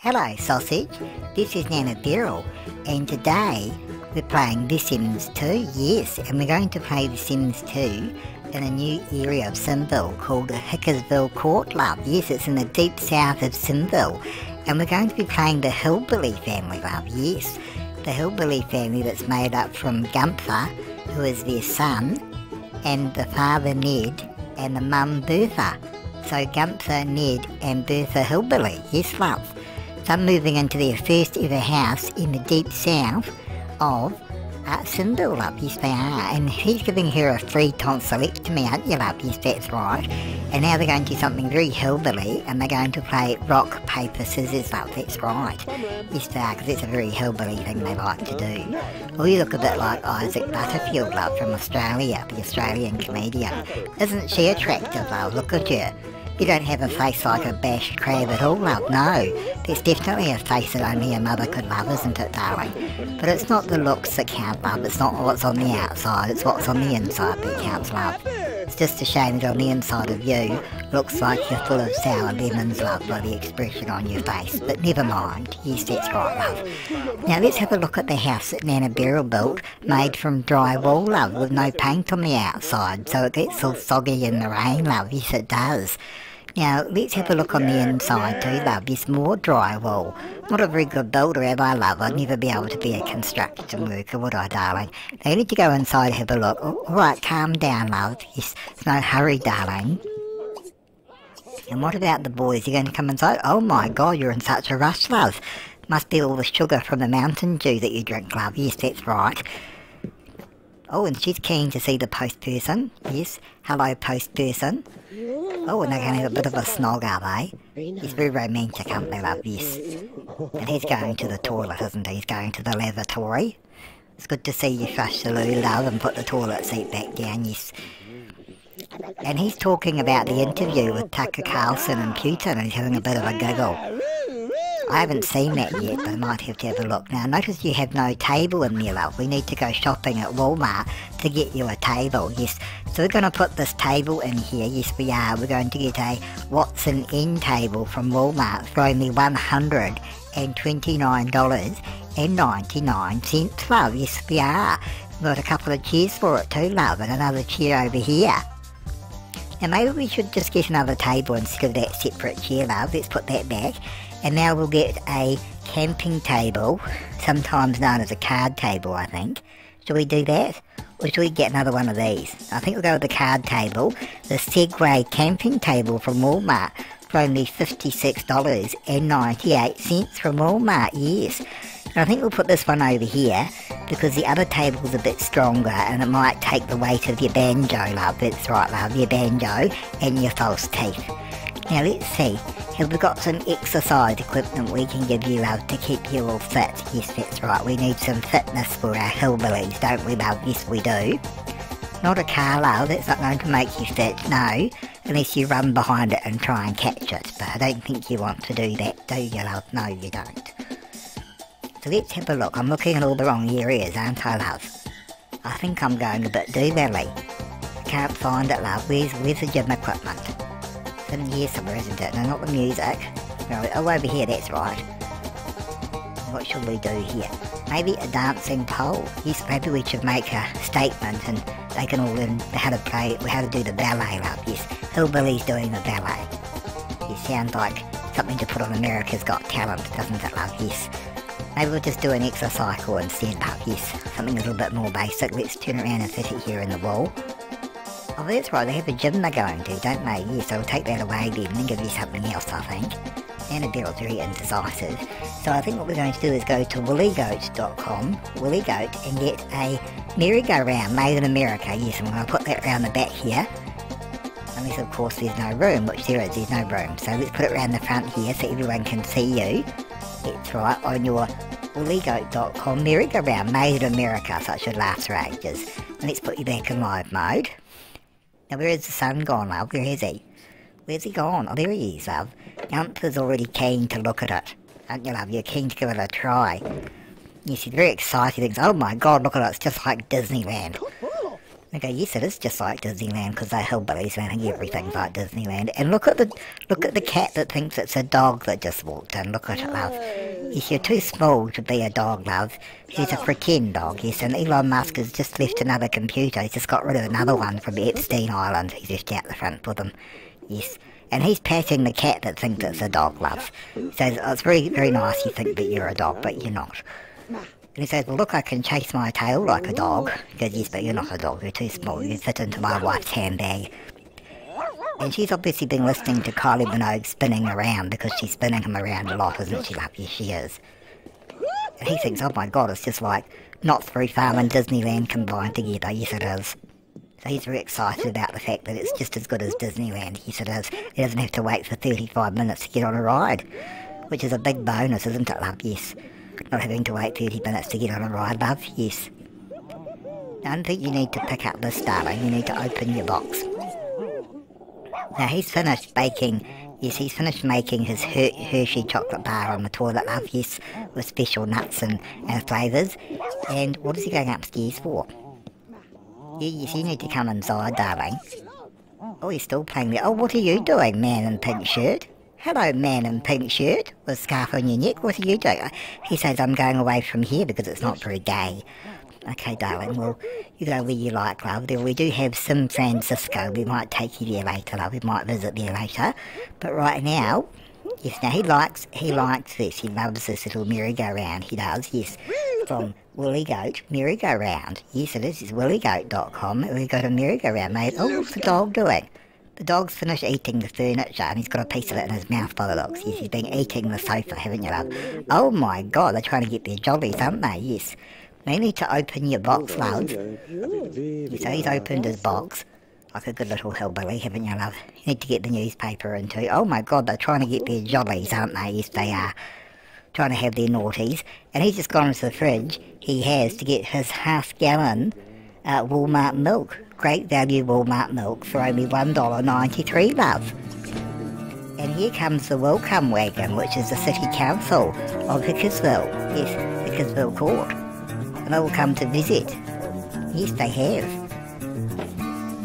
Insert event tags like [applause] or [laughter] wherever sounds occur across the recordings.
Hello, sausage. This is Nanna Beryl, and today we're playing The Sims 2. Yes, and we're going to play The Sims 2 in a new area of Simville called the Hickersville Court Love. Yes, it's in the deep south of Simville, and we're going to be playing the Hillbilly family, love. Yes, the Hillbilly family that's made up from Gunther, who is their son, and the father Ned, and the mum Bertha. So Gunther, Ned, and Bertha Hillbilly. Yes, love. Some moving into their first ever house in the deep south of uh, yes they are. And he's giving her a free tonsillectomy, aren't you? Yes, that's right. And now they're going to do something very hillbilly, and they're going to play rock, paper, scissors, love, that's right. Yes, they are, because it's a very hillbilly thing they like to do. Well, you look a bit like Isaac Butterfield, love, from Australia, the Australian comedian. Isn't she attractive, love? Look at you. You don't have a face like a bashed crab at all, love, no. There's definitely a face that only a mother could love, isn't it, darling? But it's not the looks that count, love. It's not what's on the outside, it's what's on the inside that counts, love. It's just a shame that on the inside of you looks like you're full of sour lemons, love, by the expression on your face. But never mind. Yes, that's right, love. Now let's have a look at the house that Nanna Beryl built, made from drywall, love, with no paint on the outside, so it gets all soggy in the rain, love. Yes, it does. Now, let's have a look on the inside too, love. There's more drywall. Not a very good builder, am I, love? I'd never be able to be a construction worker, would I, darling? Now, you need to go inside and have a look. All right, calm down, love. Yes, no hurry, darling. And what about the boys? You're going to come inside? Oh my god, you're in such a rush, love. Must be all the sugar from the mountain dew that you drink, love. Yes, that's right. Oh, and she's keen to see the post person. Yes. Hello, post person. Oh, and they're going to have a bit of a snog, are they? He's very romantic, aren't they, love? Yes. And he's going to the toilet, isn't he? He's going to the lavatory. It's good to see you flush the loo, love, and put the toilet seat back down, yes. And he's talking about the interview with Tucker Carlson and Putin, and he's having a bit of a giggle. I haven't seen that yet, but I might have to have a look. Now, notice you have no table in there, love. We need to go shopping at Walmart to get you a table, yes. So we're going to put this table in here, yes we are. We're going to get a Watson end table from Walmart for only $129.99, love. Yes we are. Got a couple of chairs for it too, love, and another chair over here. Now maybe we should just get another table instead of that separate chair, love. Let's put that back. And now we'll get a camping table, sometimes known as a card table, I think. Shall we do that? Or should we get another one of these? I think we'll go with the card table, the Segway camping table from Walmart for only $56.98 from Walmart, yes. And I think we'll put this one over here because the other table's a bit stronger and it might take the weight of your banjo, love. That's right, love, your banjo and your false teeth. Now let's see, have we've got some exercise equipment we can give you, love, to keep you all fit? Yes, that's right, we need some fitness for our hillbillies, don't we, love? Yes, we do. Not a car, love, that's not going to make you fit, no, unless you run behind it and try and catch it. But I don't think you want to do that, do you, love? No, you don't. So let's have a look. I'm looking at all the wrong areas, aren't I, love? I think I'm going a bit doolally. Can't find it, love. Where's, where's the gym equipment? In here somewhere, isn't it? No, not the music. Oh, over here, that's right. What should we do here? Maybe a dancing pole? Yes, maybe we should make a statement and they can all learn how to play, how to do the ballet, love. Yes, Hillbilly's doing the ballet. It sound like something to put on America's Got Talent, doesn't it, love? Yes. Maybe we'll just do an exercycle instead, love. Yes, something a little bit more basic. Let's turn around and fit it here in the wall. Oh, that's right, they have a gym they're going to, don't they? Yes, I'll take that away then and give you something else, I think. Nanna Beryl's very indecisive. So I think what we're going to do is go to woollygoat.com, woollygoat, and get a merry-go-round made in America. Yes, I'm going to put that around the back here. Unless, of course, there's no room, which there is, there's no room. So let's put it around the front here so everyone can see you. That's right, on your woollygoat.com merry-go-round made in America, so it should last for ages. And let's put you back in live mode. Now, where is the sun gone, love? Where is he? Where's he gone? Oh, there he is, love. Gunther's already keen to look at it. Aren't you, love? You're keen to give it a try. Yes, he's very excited. He thinks, oh my god, look at it. It's just like Disneyland. Okay, yes, it is just like Disneyland because they're hillbillies and I think everything's like Disneyland. And look at the look at the cat that thinks it's a dog that just walked in. Look at it, love. Yes, you're too small to be a dog, love. He's a pretend dog, yes. And Elon Musk has just left another computer. He's just got rid of another one from Epstein Island. He's left out the front with him. Yes. And he's patting the cat that thinks it's a dog, love. So it's very, very nice you think that you're a dog, but you're not. And he says, well, look, I can chase my tail like a dog. He goes, yes, but you're not a dog. You're too small. You fit into my wife's handbag. And she's obviously been listening to Kylie Minogue spinning around because she's spinning him around a lot, isn't she, love? Yes, she is. And he thinks, oh my god, it's just like Knott's Berry Farm and Disneyland combined together. Yes, it is. So he's very excited about the fact that it's just as good as Disneyland. Yes, it is. He doesn't have to wait for 35 minutes to get on a ride, which is a big bonus, isn't it, love? Yes. Not having to wait 30 minutes to get on a ride, love? Yes. I don't think you need to pick up this, darling. You need to open your box. Now, he's finished baking. Yes, he's finished making his Her Hershey chocolate bar on the toilet, love, yes, with special nuts and, and flavours. And what is he going upstairs for? Yes, you need to come inside, darling. Oh, he's still playing there. Oh, what are you doing, man in pink shirt? Hello, man in pink shirt with scarf on your neck. What are you doing? He says, I'm going away from here because it's not very gay. Okay, darling, well, you go where you like, love. We do have San Francisco. We might take you there later, love. We might visit there later. But right now, yes, now he likes, he likes this. He loves this little merry-go-round. He does, yes. From Woolly Goat Merry-Go-Round. Yes, it is. It's woollygoat.com. We've got a merry-go-round mate. Oh, what's the dog doing? The dog's finished eating the furniture and he's got a piece of it in his mouth by the looks. Yes, he's been eating the sofa, haven't you, love? Oh my god, they're trying to get their jollies, aren't they? Yes. They need to open your box, love. So he's opened his box. Like a good little hillbilly, haven't you, love? You need to get the newspaper into. Oh my god, they're trying to get their jollies, aren't they? Yes, they are. Trying to have their naughties. And he's just gone into the fridge. He has to get his half gallon uh, Walmart milk great value Walmart milk for only $1.93, love. And here comes the welcome wagon, which is the City Council of Hickersville. Yes, Hickersville Court. And they will come to visit. Yes, they have.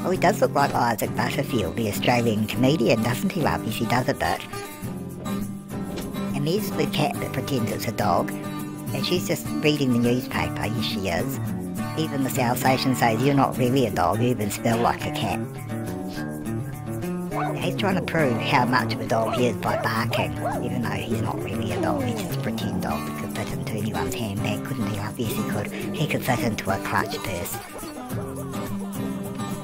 Oh, he does look like Isaac Butterfield, the Australian comedian, doesn't he, love? Yes, he does a bit. And there's the cat that pretends it's a dog. And she's just reading the newspaper. Yes, she is. Even the Station says you're not really a dog, you even smell like a cat. He's trying to prove how much of a dog he is by barking, even though he's not really a dog, he's just a pretend dog that could fit into anyone's handbag, couldn't he? Love? Yes, he could. He could fit into a clutch purse.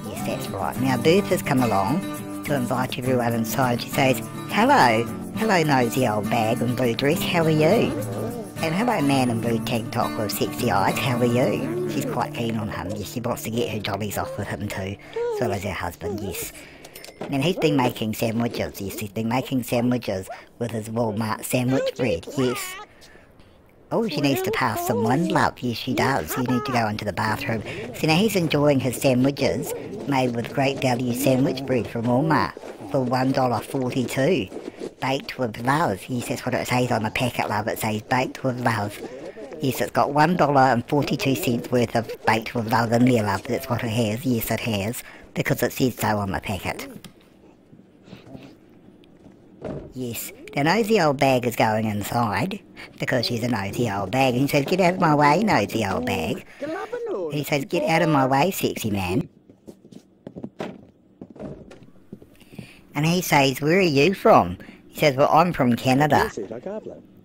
Yes, that's right. Now, Booth has come along to invite everyone inside. She says, Hello, hello, nosy old bag and blue dress, how are you? And how hello, man in blue tank top with sexy eyes, how are you? She's quite keen on him, yes, she wants to get her jollies off with him too, as well as her husband, yes. And he's been making sandwiches, yes, he's been making sandwiches with his Walmart sandwich bread, yes. Oh, she needs to pass some wind, love. Yes, she does. You need to go into the bathroom. So now he's enjoying his sandwiches made with great value sandwich bread from Walmart for $1.42. Baked with love. Yes, that's what it says on the packet, love. It says baked with love. Yes, it's got $1.42 worth of baked with love in there, love. That's what it has. Yes, it has. Because it says so on the packet. Yes, the nosy old bag is going inside because she's a nosy old bag. And he says, get out of my way, nosy old bag. He says, get out of my way, sexy man. And he says, where are you from? He says, well, I'm from Canada.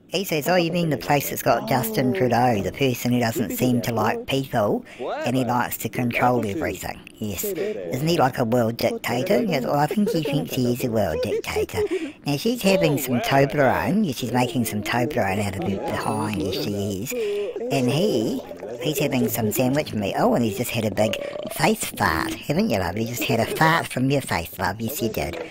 He says, oh, you mean the place that's got Justin Trudeau, the person who doesn't seem to like people, and he likes to control everything. Yes. Isn't he like a world dictator? He goes, well, I think he thinks he is a world [laughs] dictator. Now, she's having some Toblerone. Yes, she's making some Toblerone out of her behind, yes, she is. And he, he's having some sandwich meat. Oh, and he's just had a big face fart, haven't you, love? You just had a fart from your face, love. Yes, you did.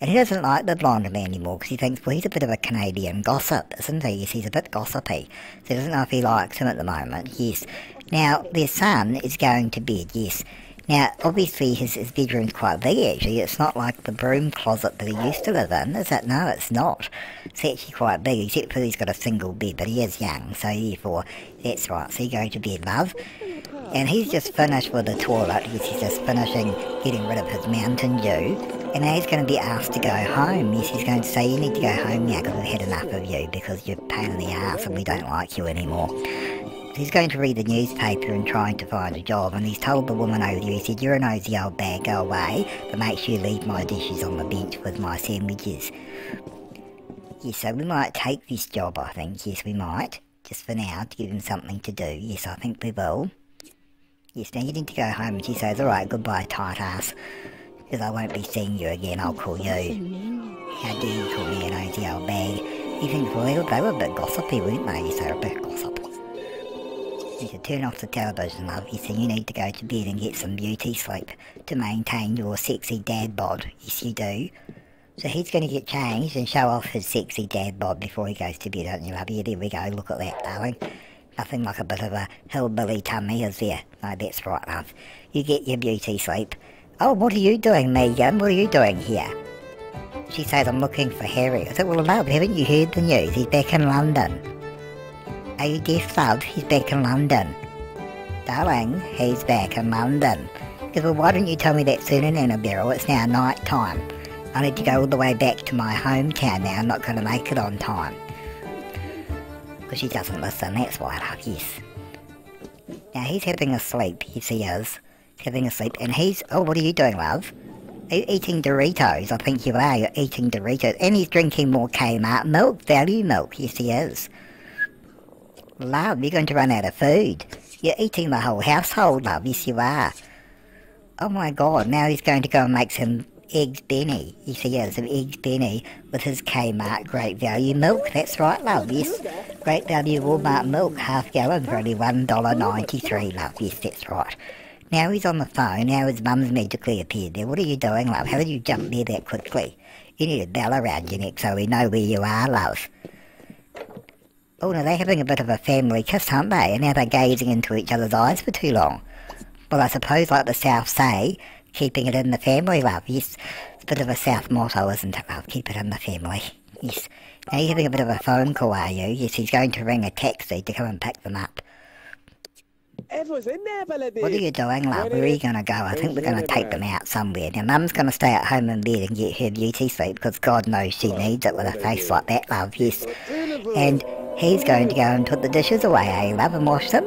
And he doesn't like the blonde man anymore because he thinks, well, he's a bit of a Canadian gossip, isn't he? He's a bit gossipy. So he doesn't know if he likes him at the moment. Yes. Now, their son is going to bed, yes. Now, obviously, his, his bedroom's quite big, actually. It's not like the broom closet that he used to live in, is it? No, it's not. It's actually quite big, except for he's got a single bed, but he is young, so therefore, that's right. So you go to bed, love. And he's just finished with the toilet. Yes, he's just finishing getting rid of his Mountain Dew. And now he's going to be asked to go home. He's going to say, you need to go home now because we've had enough of you because you're a pain in the ass and we don't like you anymore he's going to read the newspaper and trying to find a job, and he's told the woman over there, he said, You're a nosy old bag, go away, but make sure you leave my dishes on the bench with my sandwiches. Yes, so we might take this job, I think. Yes, we might. Just for now, to give him something to do. Yes, I think we will. Yes, now you need to go home. And she says, Alright, goodbye, tight ass. Because I won't be seeing you again, I'll call you. How dare you call me a nosy old bag? You think, well, they were a bit gossipy, weren't they? They a bit gossipy. You should turn off the television, love. You see, you need to go to bed and get some beauty sleep to maintain your sexy dad bod. Yes, you do. So he's going to get changed and show off his sexy dad bod before he goes to bed, don't you, love? Yeah, there we go. Look at that, darling. Nothing like a bit of a hillbilly tummy, is there? No, that's right, love. You get your beauty sleep. Oh, what are you doing, Megan? What are you doing here? She says, I'm looking for Harry. I said, well, love, haven't you heard the news? He's back in London. Are you deaf, love? He's back in London. Darling, he's back in London. Because, well, why don't you tell me that sooner, Nanna Beryl? It's now night time. I need to go all the way back to my hometown now. I'm not going to make it on time. Because she doesn't listen, that's why, love, yes. Now, he's having a sleep. Yes, he is. Having a sleep. And he's... Oh, what are you doing, love? Are you eating Doritos? I think you are. You're eating Doritos. And he's drinking more Kmart milk, value milk. Yes, he is. Love, you're going to run out of food. You're eating the whole household, love. Yes, you are. Oh my god, now he's going to go and make some eggs Benny. Yes, he is, some eggs Benny with his Kmart Great Value milk. That's right, love. Yes, Great Value Walmart milk, half gallon for only $1.93, love. Yes, that's right. Now he's on the phone. Now his mum's magically appeared there. What are you doing, love? How did you jump there that quickly? You need a bell around your neck so we know where you are, love. Oh no, they're having a bit of a family kiss, aren't they? And now they're gazing into each other's eyes for too long. Well, I suppose, like the South say, keeping it in the family, love. Yes, it's a bit of a South motto, isn't it, love? Keep it in the family. Yes. Now you're having a bit of a phone call, are you? Yes, he's going to ring a taxi to come and pick them up. What are you doing, love? Where are you going to go? I think we're going to take them out somewhere. Now, Mum's going to stay at home in bed and get her beauty sleep because God knows she needs it with a face like that, love, yes. And He's going to go and put the dishes away, eh, love, and wash them?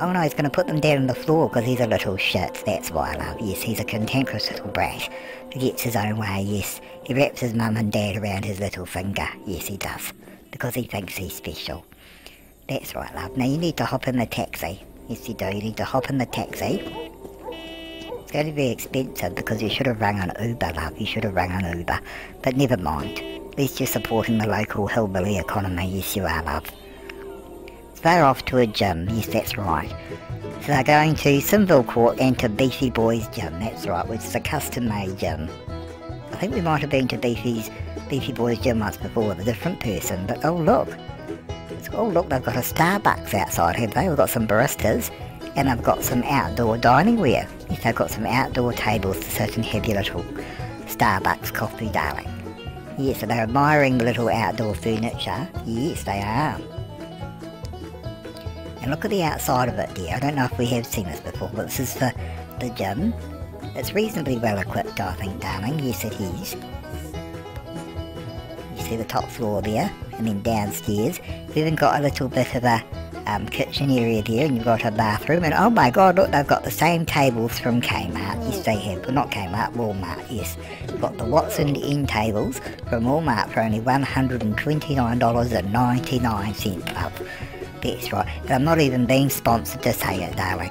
Oh no, he's going to put them down on the floor because he's a little shit, that's why, love. Yes, he's a cantankerous little brat who gets his own way, yes. He wraps his mum and dad around his little finger. Yes, he does. Because he thinks he's special. That's right, love. Now you need to hop in the taxi. Yes, you do. You need to hop in the taxi. It's going to be expensive because you should have rung an Uber, love. You should have rung an Uber. But never mind. At least you're supporting the local hillbilly economy, yes you are, love. So they're off to a gym, yes that's right. So they're going to Simville Court and to Beefy Boys Gym, that's right, which is a custom-made gym. I think we might have been to Beefy's Beefy Boys Gym once before with a different person, but oh look. Oh look, they've got a Starbucks outside, have they? We've got some baristas and I've got some outdoor dining wear. Yes, they've got some outdoor tables to sit and have your little Starbucks coffee, darling. Yes, so they're admiring the little outdoor furniture. Yes, they are. And look at the outside of it dear. I don't know if we have seen this before, but this is for the gym. It's reasonably well equipped, I think, darling. Yes, it is. You see the top floor there, and then downstairs. We've even got a little bit of a um, kitchen area there and you've got a bathroom and oh my god look they've got the same tables from Kmart. Yes they have well not Kmart Walmart yes. Got the Watson end tables from Walmart for only $129.99 up that's right. And I'm not even being sponsored to say it darling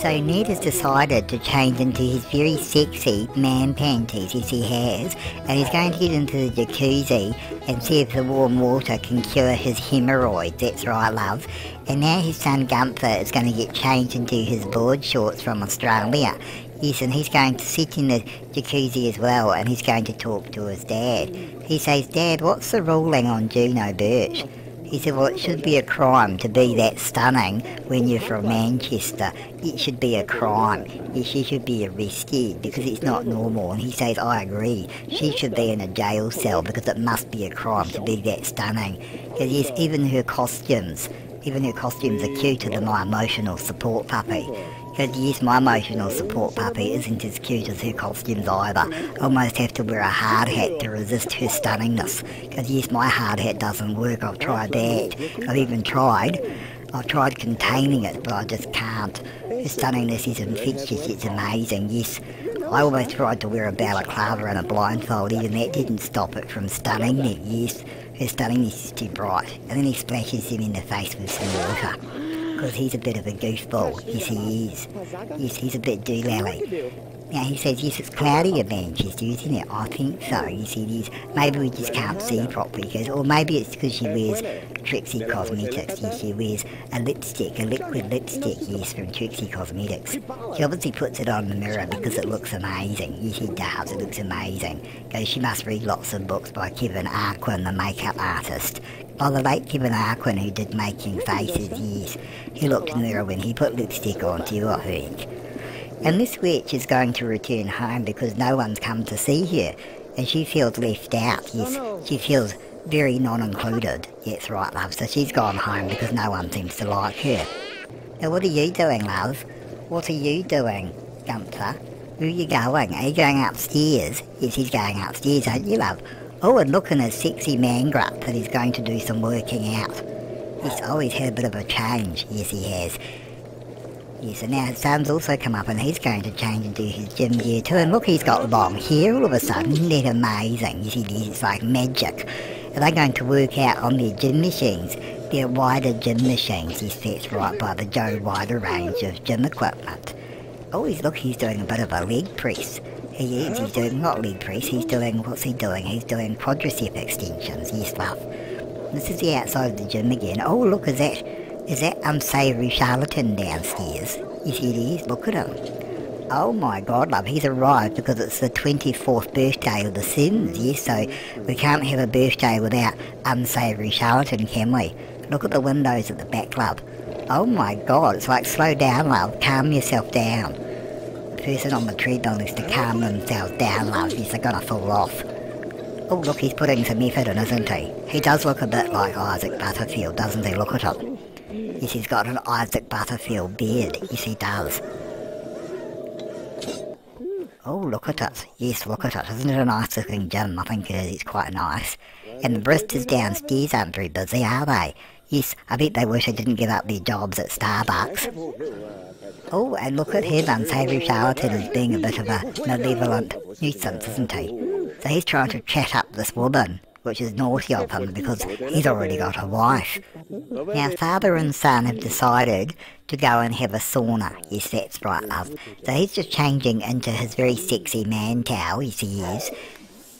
so Ned has decided to change into his very sexy man panties, yes he has, and he's going to get into the jacuzzi and see if the warm water can cure his hemorrhoids, that's right love. And now his son Gunther is going to get changed into his board shorts from Australia. Yes, and he's going to sit in the jacuzzi as well, and he's going to talk to his dad. He says, Dad, what's the ruling on Juno Birch? He said, well, it should be a crime to be that stunning when you're from Manchester. It should be a crime. She should be arrested because it's not normal. And he says, I agree. She should be in a jail cell because it must be a crime to be that stunning. Because yes, even her costumes, even her costumes are cuter than my emotional support puppy. Because yes, my emotional support puppy isn't as cute as her costumes either. I almost have to wear a hard hat to resist her stunningness. Because yes, my hard hat doesn't work. I've tried that. I've even tried. I've tried containing it, but I just can't. Her stunningness is infectious. It's amazing. Yes, I almost tried to wear a balaclava and a blindfold. Even that didn't stop it from stunning me. Yes, her stunningness is too bright. And then he splashes him in the face with some water because he's a bit of a goofball. Yes, he is. Yes, he's a bit doolally. Now he says, yes, it's cloudy Manchester, isn't it? I think so. You see, it is. Maybe we just can't see properly, because, or maybe it's because she wears Trixie Cosmetics. Yes, she wears a lipstick, a liquid lipstick, yes, from Trixie Cosmetics. She obviously puts it on the mirror because it looks amazing. Yes, she does. It looks amazing. Because she must read lots of books by Kevyn Aucoin, the makeup artist. By the late Kevyn Aucoin, who did Making Faces, yes. He looked in the mirror when he put lipstick on, to you, I think. And this witch is going to return home because no one's come to see her. And she feels left out. Yes, oh, she feels very non-included. Yes, right, love. So she's gone home because no one seems to like her. Now, what are you doing, love? What are you doing, Gunther? Where are you going? Are you going upstairs? Yes, he's going upstairs, aren't you, love? Oh, and look at his sexy man grunt that he's going to do some working out. He's always had a bit of a change. Yes, he has. Yes, and now his son's also come up and he's going to change and do his gym gear too. And look, he's got long hair all of a sudden. Isn't that amazing? You see, it's like magic. And they're going to work out on their gym machines. Their Weider gym machines. Yes, that's right, by the Joe Weider range of gym equipment. Oh, he's, look, he's doing a bit of a leg press. He is, he's doing not lead press, he's doing, what's he doing? He's doing quadricep extensions, yes, love. This is the outside of the gym again. Oh, look, is that is that unsavoury charlatan downstairs? Yes, it is. Look at him. Oh my god, love, he's arrived because it's the 24th birthday of The Sims, yes, so we can't have a birthday without unsavoury charlatan, can we? Look at the windows at the back, love. Oh my god, it's like slow down, love, calm yourself down. Person on the treadmill needs to calm themselves down, love, they're gonna fall off. Oh look, he's putting some effort in, isn't he? He does look a bit like Isaac Butterfield, doesn't he? Look at him. Yes, he's got an Isaac Butterfield beard. Yes, he does. Oh, look at it. Yes, look at it. Isn't it a nice looking gym? I think it is. It's quite nice. And the Bristers downstairs aren't very busy, are they? Yes, I bet they wish they didn't give up their jobs at Starbucks. Oh, and look at him, unsavoury charlatan as being a bit of a malevolent nuisance, isn't he? So he's trying to chat up this woman which is naughty of him because he's already got a wife. Now, father and son have decided to go and have a sauna. Yes, that's right, love. So he's just changing into his very sexy man towel, yes he is.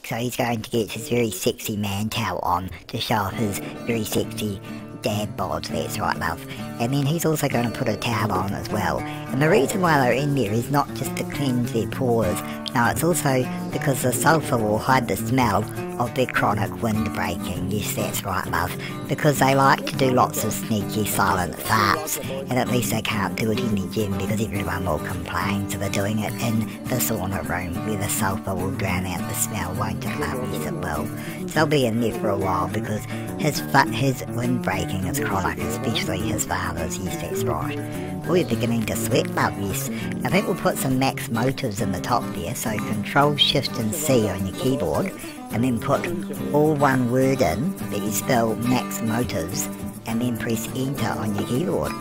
So he's going to get his very sexy man towel on to show off his very sexy dad bod, that's right love. And then he's also going to put a towel on as well. And the reason why they're in there is not just to cleanse their pores, no, it's also because the sulphur will hide the smell of their chronic wind breaking. Yes, that's right, love. Because they like to do lots of sneaky silent farts, and at least they can't do it in the gym because everyone will complain. So they're doing it in the sauna room where the sulphur will drown out the smell, won't it, love? Yes, it will. So they'll be in there for a while because his his wind breaking is chronic, especially his father's. Yes, that's right. We're beginning to sweat, love, yes. I think we'll put some max motives in the top there, so Control Shift and C on your keyboard and then put all one word in that you spell max motives and then press enter on your keyboard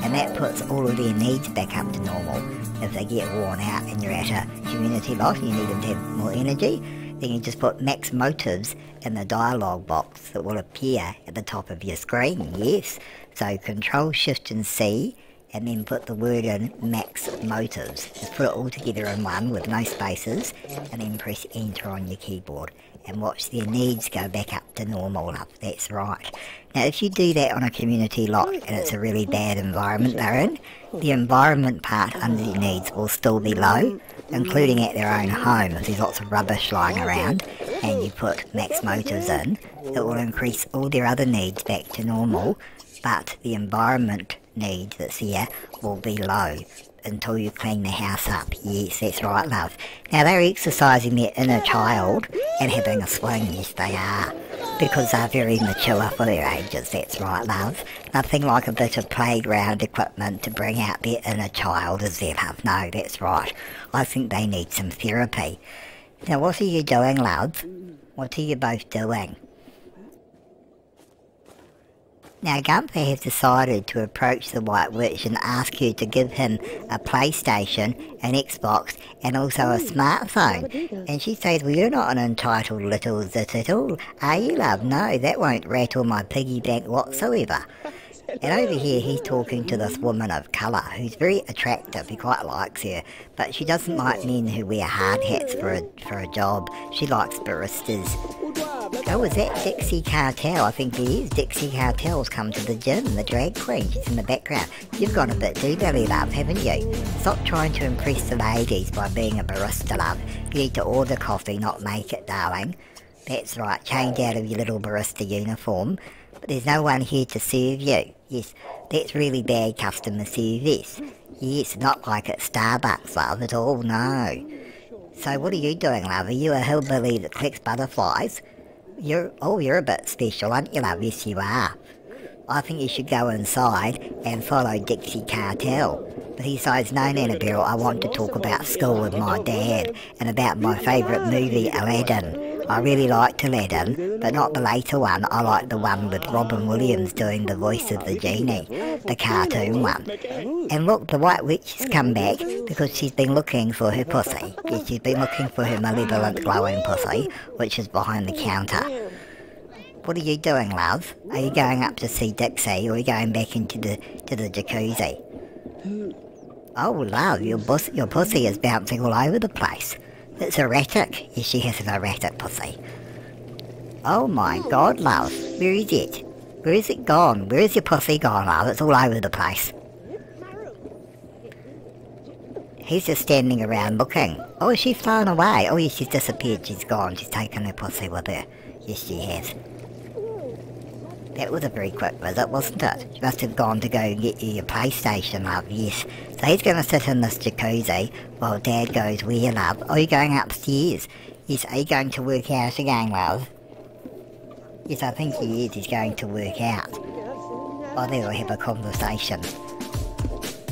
and that puts all of their needs back up to normal. If they get worn out and you're at a community lot and you need them to have more energy, then you just put max motives in the dialog box that will appear at the top of your screen, yes. So Control Shift and C and then put the word in max motives. Just put it all together in one with no spaces and then press enter on your keyboard and watch their needs go back up to normal up. That's right. Now if you do that on a community lot and it's a really bad environment they're in, the environment part under the needs will still be low, including at their own home if there's lots of rubbish lying around. and you put max motives in, it will increase all their other needs back to normal, but the environment need that's here will be low until you clean the house up. Yes, that's right, love. Now they're exercising their inner child and having a swing, yes they are. Because they're very mature for their ages, that's right, love. Nothing like a bit of playground equipment to bring out their inner child, is there, love? No, that's right. I think they need some therapy. Now what are you doing, love? What are you both doing? Now Gunther has decided to approach the White Witch and ask her to give him a PlayStation, an Xbox and also a smartphone. And she says, well you're not an entitled little zit at all, are you love? No, that won't rattle my piggy bank whatsoever. And over here he's talking to this woman of colour who's very attractive, he quite likes her, but she doesn't like men who wear hard hats for a, for a job. She likes baristas. Oh, is that Dixie Cartel? I think it is. Dixie Cartel's come to the gym, the drag queen. She's in the background. You've got a bit doodly love, haven't you? Stop trying to impress the ladies by being a barista, love. You need to order coffee, not make it, darling. That's right, change out of your little barista uniform. There's no one here to serve you. Yes, that's really bad customer service. Yes, not like at Starbucks, love, at all, no. So what are you doing, love? Are you a hillbilly that collects butterflies? You're, oh, you're a bit special, aren't you, love? Yes, you are. I think you should go inside and follow Dixie Cartel. But he says, no, Annabelle, I want to talk about school with my dad and about my favourite movie, Aladdin. I really liked Aladdin, but not the later one. I like the one with Robin Williams doing the voice of the genie, the cartoon one. And look, the White Witch has come back because she's been looking for her pussy. Yes, she's been looking for her malevolent glowing pussy, which is behind the counter. What are you doing, love? Are you going up to see Dixie, or are you going back into the to the jacuzzi? Oh, love, your, bus your pussy is bouncing all over the place. It's erratic. Yes, she has an erratic pussy. Oh my god, love. Where is it? Where is it gone? Where is your pussy gone, love? It's all over the place. He's just standing around looking. Oh, she's flown away. Oh, yes, she's disappeared. She's gone. She's taken her pussy with her. Yes, she has. That was a very quick visit, wasn't it? She must have gone to go get you your PlayStation, love, yes. So he's going to sit in this jacuzzi while Dad goes, where, love? Are you going upstairs? Yes, are you going to work out again, love? Yes, I think he is. He's going to work out. Oh, they'll have a conversation.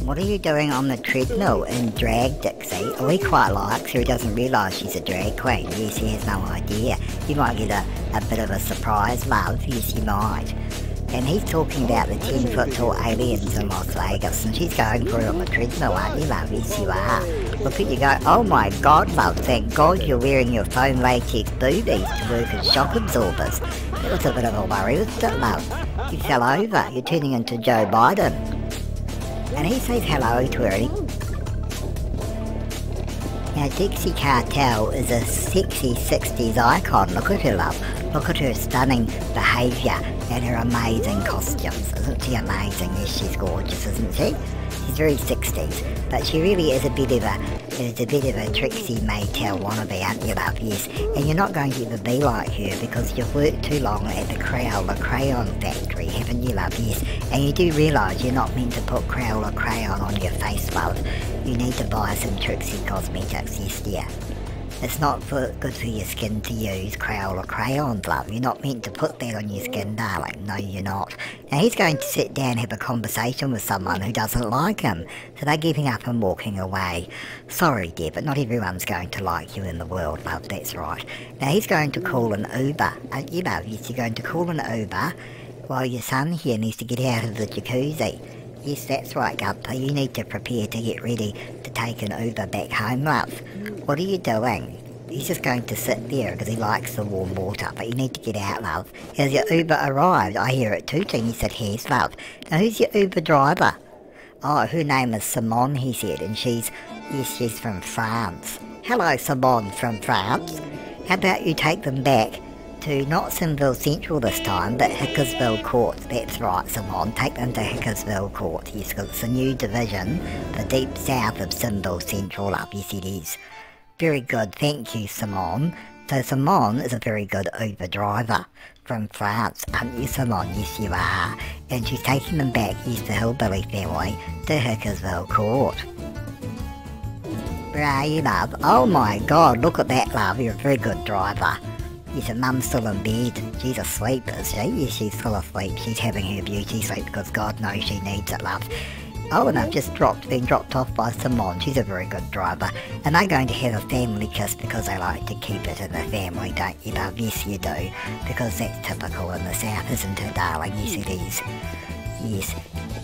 What are you doing on the treadmill in drag, Dixie? Oh, he quite likes her. He doesn't realise she's a drag queen. Yes, he has no idea. You might get a, a bit of a surprise, love. Yes, you might. And he's talking about the 10 foot tall aliens in Las Vegas, and she's going for it on the treadmill, aren't you, love? Yes, you are. Look at you go, oh my god, love, thank god you're wearing your foam latex boobies to work as shock absorbers. That was a bit of a worry, wasn't it, love? You fell over. You're turning into Joe Biden and he says hello to her. Now Dixie Cartel is a sexy 60s icon. Look at her love. Look at her stunning behaviour and her amazing costumes. Isn't she amazing? Yes, she's gorgeous, isn't she? She's very 60s, but she really is a bit of a is a bit of a Trixie Mattel wannabe, aren't you, love? Yes, and you're not going to ever be like her because you've worked too long at the Crayola Crayon Factory, haven't you, love? Yes, and you do realise you're not meant to put Crayola Crayon on your face, love. You need to buy some Trixie Cosmetics, yes, dear. It's not for, good for your skin to use Crayola crayon, love. You're not meant to put that on your skin, darling. No, you're not. Now, he's going to sit down and have a conversation with someone who doesn't like him. So they're giving up and walking away. Sorry, dear, but not everyone's going to like you in the world, love. That's right. Now, he's going to call an Uber. Uh, you know, he's going to call an Uber while your son here needs to get out of the jacuzzi. Yes, that's right, Gunther. You need to prepare to get ready to take an Uber back home, love. What are you doing? He's just going to sit there because he likes the warm water, but you need to get out, love. Has your Uber arrived? I hear it tooting. He said, yes, love. Now, who's your Uber driver? Oh, her name is Simone, he said, and she's, yes, she's from France. Hello, Simone from France. How about you take them back to not Simville Central this time, but Hickersville Court. That's right, Simone. Take them to Hickersville Court. Yes, because it's a new division, the deep south of Simville Central up. Yes, it is. Very good, thank you, Simone. So Simone is a very good Uber driver from France, aren't you Simone? Yes you are. And she's taking them back, yes the Hillbilly family, to Hickersville Court. You love? Oh my god, look at that love, you're a very good driver. Yes, your mum's still in bed. She's asleep, is she? Yes, she's still asleep. She's having her beauty sleep because God knows she needs it, love. Oh, and I've just dropped, been dropped off by Simone. She's a very good driver. And they're going to have a family kiss because they like to keep it in the family, don't you, love? Yes, you do. Because that's typical in the South, isn't it, darling? Yes, it is.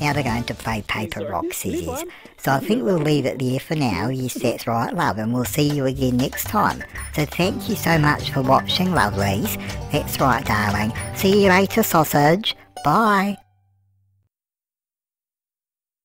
Now they're going to play paper, rock, scissors. So I think we'll leave it there for now. Yes, that's right, love. And we'll see you again next time. So thank you so much for watching, lovelies. That's right, darling. See you later, sausage. Bye.